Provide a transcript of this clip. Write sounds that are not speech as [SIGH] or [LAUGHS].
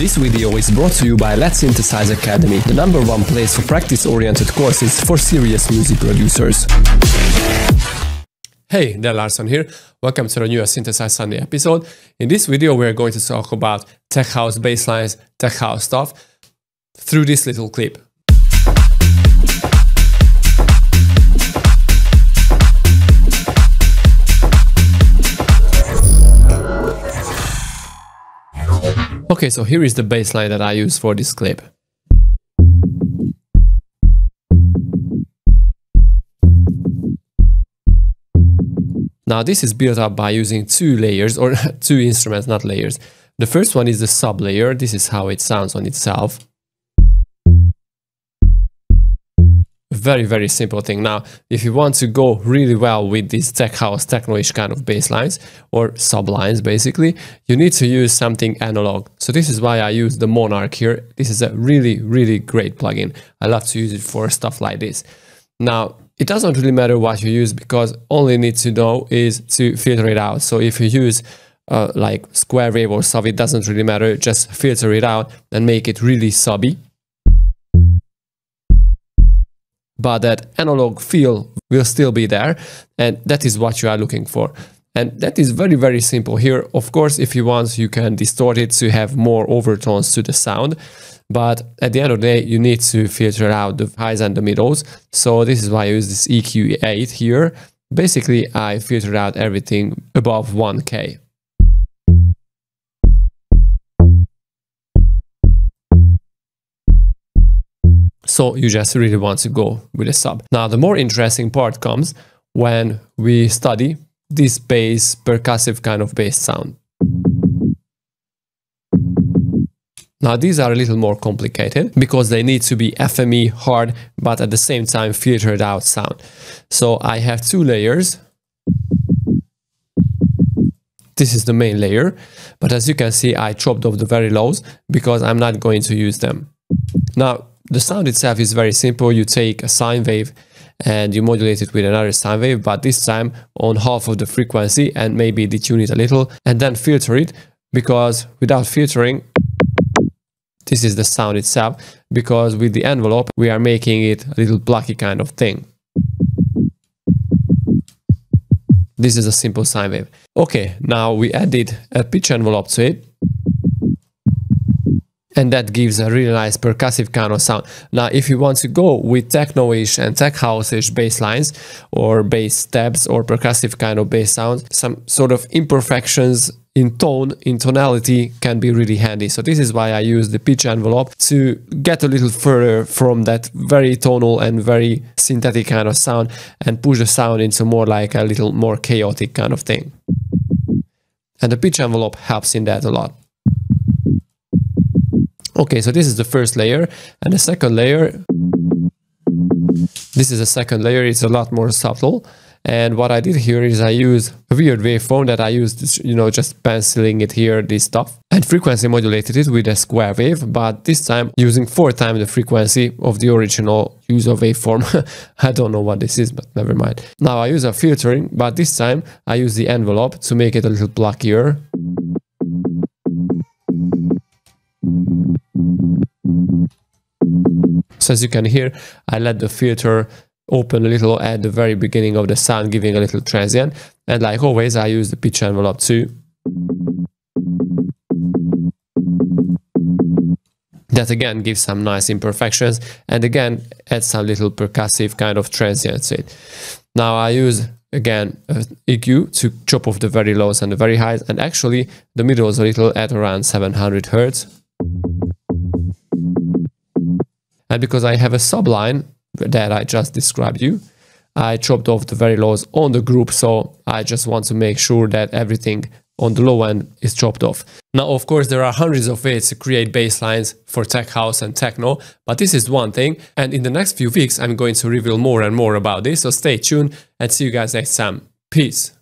This video is brought to you by Let's Synthesize Academy, the number one place for practice-oriented courses for serious music producers. Hey, Dan Larsson here. Welcome to the newest Synthesize Sunday episode. In this video, we're going to talk about tech house basslines, tech house stuff through this little clip. Okay, so here is the bassline that I use for this clip. Now this is built up by using two layers or [LAUGHS] two instruments, not layers. The first one is the sub layer. This is how it sounds on itself. Very, very simple thing. Now, if you want to go really well with these tech house, techno-ish kind of bass lines or sublines, basically, you need to use something analog. So this is why I use the Monark here. This is a really, really great plugin. I love to use it for stuff like this. Now, it doesn't really matter what you use because all you need to know is to filter it out. So if you use uh, like square wave or sub, it doesn't really matter. Just filter it out and make it really subby but that analog feel will still be there and that is what you are looking for. And that is very very simple. Here of course if you want you can distort it to have more overtones to the sound but at the end of the day you need to filter out the highs and the middles. So this is why I use this EQ8 here. Basically I filter out everything above 1k So you just really want to go with a sub. Now, the more interesting part comes when we study this bass, percussive kind of bass sound. Now these are a little more complicated because they need to be FME hard but at the same time filtered out sound. So I have two layers. This is the main layer, but as you can see I chopped off the very lows because I'm not going to use them. Now the sound itself is very simple. You take a sine wave and you modulate it with another sine wave, but this time on half of the frequency and maybe detune it a little and then filter it because without filtering, this is the sound itself because with the envelope, we are making it a little blocky kind of thing. This is a simple sine wave. Okay, now we added a pitch envelope to it and that gives a really nice percussive kind of sound. Now, if you want to go with techno-ish and tech house-ish bass lines or bass steps or percussive kind of bass sounds, some sort of imperfections in tone, in tonality can be really handy. So this is why I use the pitch envelope to get a little further from that very tonal and very synthetic kind of sound and push the sound into more like a little more chaotic kind of thing. And the pitch envelope helps in that a lot. Okay, so this is the first layer and the second layer, this is a second layer, it's a lot more subtle. And what I did here is I use a weird waveform that I used, you know, just penciling it here, this stuff, and frequency modulated it with a square wave, but this time using four times the frequency of the original user waveform. [LAUGHS] I don't know what this is, but never mind. Now I use a filtering, but this time I use the envelope to make it a little blockier. As you can hear, I let the filter open a little at the very beginning of the sound, giving a little transient. And like always, I use the pitch envelope too. That again gives some nice imperfections and again adds some little percussive kind of transient to it. Now I use again EQ to chop off the very lows and the very highs and actually the middle is a little at around 700 hertz Uh, because I have a subline that I just described you, I chopped off the very lows on the group. So I just want to make sure that everything on the low end is chopped off. Now, of course, there are hundreds of ways to create basslines for tech house and techno, but this is one thing. And in the next few weeks, I'm going to reveal more and more about this. So stay tuned and see you guys next time. Peace.